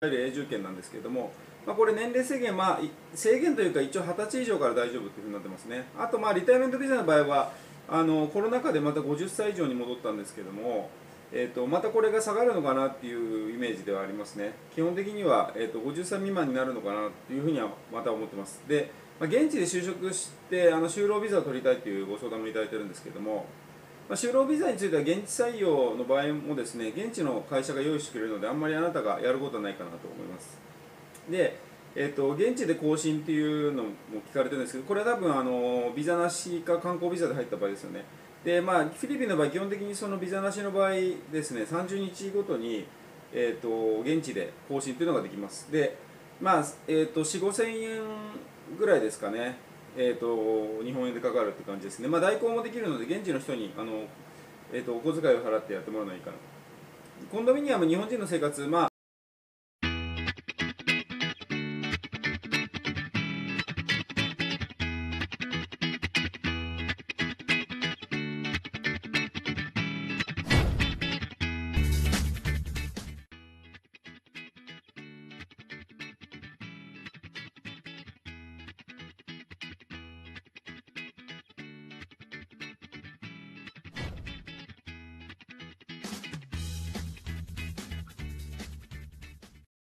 わゆる永住権なんですけれども、まあ、これ年齢制限、まあ、制限というか一応20歳以上から大丈夫というふうになってますね。あとまあリタイアメントビザの場合はあのコロナ禍でまた50歳以上に戻ったんですけども、えー、とまたこれが下がるのかなっていうイメージではありますね。基本的には、えー、と50歳未満になるのかなというふうにはまた思ってます。で、まあ、現地で就職してあの就労ビザを取りたいというご相談もいただいてるんですけどもまあ、就労ビザについては現地採用の場合もですね現地の会社が用意してくれるのであんまりあなたがやることはないかなと思います。で、えーと、現地で更新っていうのも聞かれてるんですけどこれは多分あのビザなしか観光ビザで入った場合ですよね。でまあフィリピンの場合基本的にそのビザなしの場合ですね30日ごとに、えーと、現地で更新というのができます。でまあ、えーと、と4 5千円ぐらいですかね。えーと、日本円でかかるって感じですね、まあ、代行もできるので現地の人にあの、えーと、お小遣いを払ってやってもらうのはいいかな。コンドミニアム日本人の生活、まあ